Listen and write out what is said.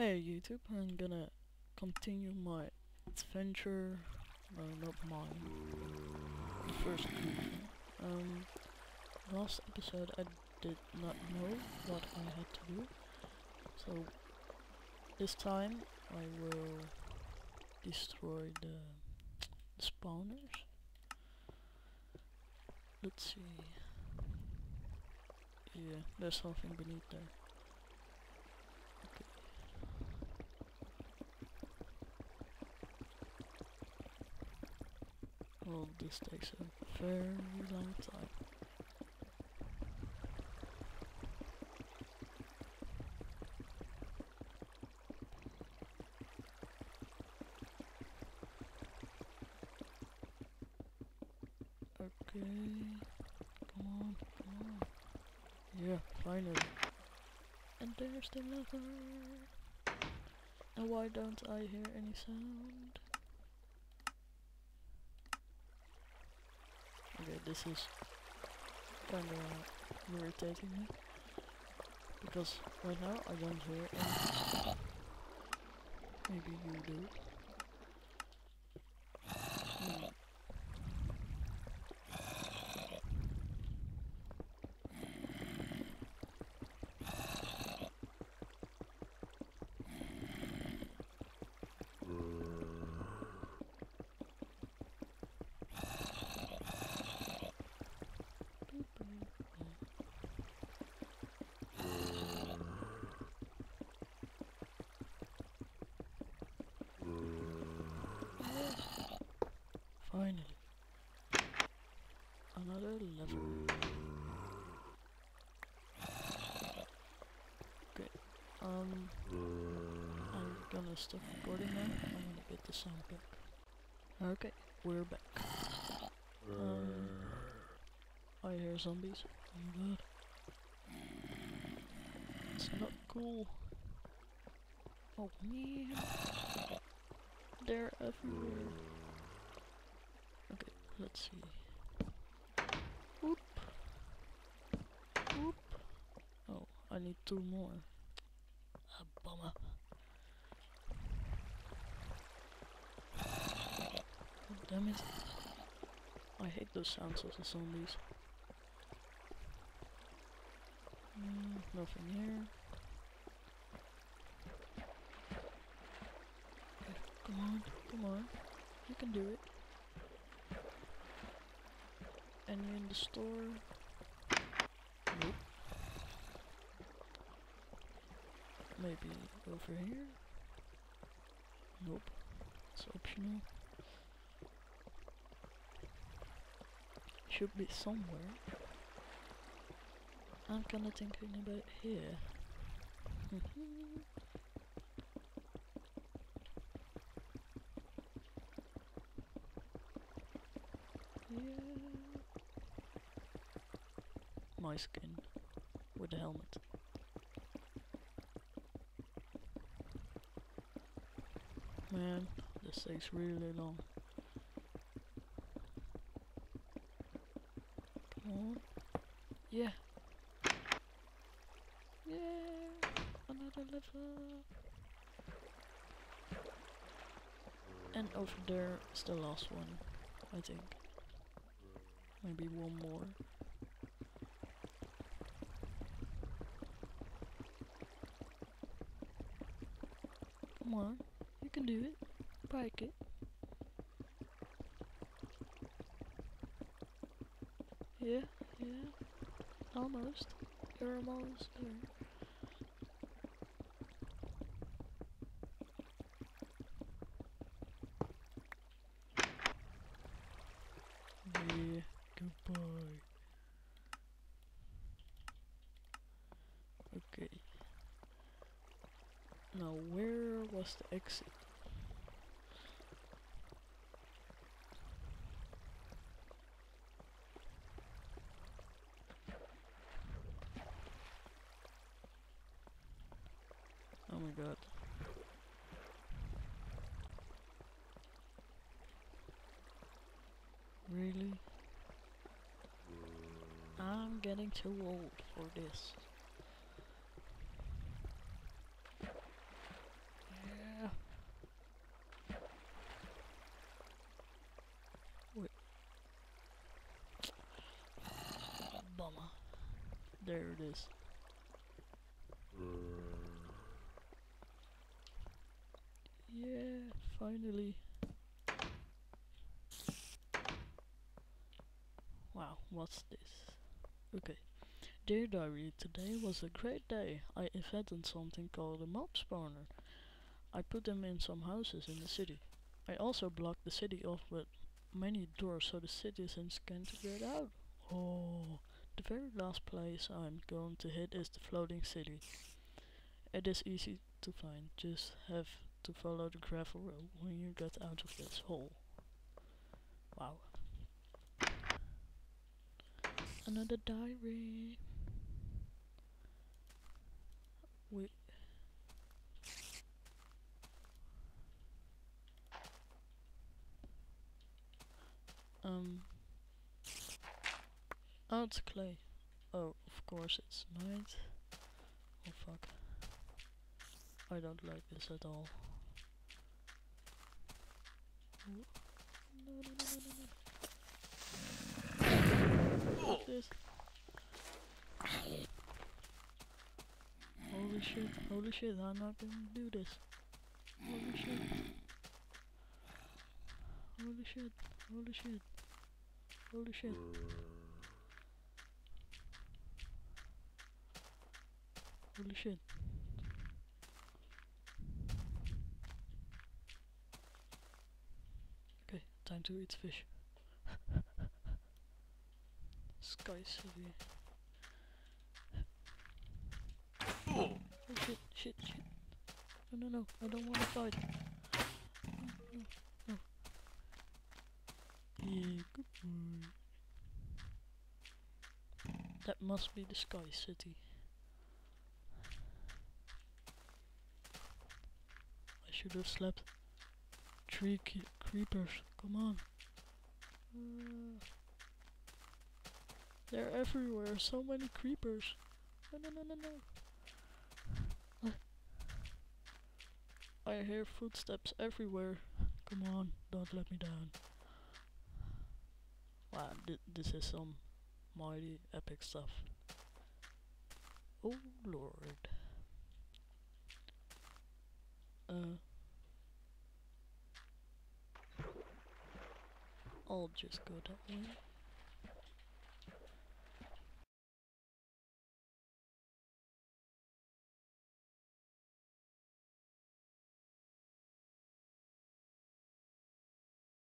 Hey YouTube, I'm gonna continue my adventure, no not mine, the first. Um, last episode I did not know what I had to do, so this time I will destroy the, the spawners. Let's see. Yeah, there's something beneath there. Well, this takes a very long time. Okay. Come on, come on. Yeah, finally. And there's the lever. And why don't I hear any sound? Okay, this is kinda irritating me. Because right now I don't hear any. Maybe you do. I'm recording now. I'm gonna get the sound back. Okay, we're back. Um I hear zombies. Oh my god. It's not cool. Oh man. They're everywhere. Okay, let's see. Oop. Oop. Oh, I need two more. A bummer. God damn it. I hate those sounds of the zombies. Mm, nothing here. Come on, come on. You can do it. Any in the store? Nope. Maybe over here? Nope. It's optional. Should be somewhere. I'm kinda thinking about here. Mm-hmm. yeah. My skin with the helmet. Man, this takes really long. Come on. Yeah. Yeah. Another level. And over there is the last one, I think. Maybe one more. Come on, you can do it. Bike it. Yeah, yeah. Almost. You're almost. Yeah, goodbye. Okay. Now, where was the exit? Really? I'm getting too old for this. Yeah. Wait. Bummer. There it is. Yeah, finally. What's this? Okay. Dear Diary, today was a great day. I invented something called a mob spawner. I put them in some houses in the city. I also blocked the city off with many doors so the citizens can't get out. Oh, the very last place I'm going to hit is the floating city. It is easy to find, just have to follow the gravel road when you get out of this hole. Wow. Another diary. We um Oh it's clay. Oh of course it's night. Oh fuck. I don't like this at all. No no no no no no. This. Holy shit, holy shit, I'm not gonna do this. Holy shit. Holy shit, holy shit. Holy shit. Holy shit. Okay, time to eat fish. Sky City. Oh shit, shit, shit. No, no, no, I don't want to fight. No, no, no. Yeah, good boy. That must be the Sky City. I should have slept. Three creepers, come on. Uh, they're everywhere, so many creepers. No, no, no, no, no. I hear footsteps everywhere. Come on, don't let me down. Wow, th this is some mighty epic stuff. Oh lord. Uh. I'll just go that way.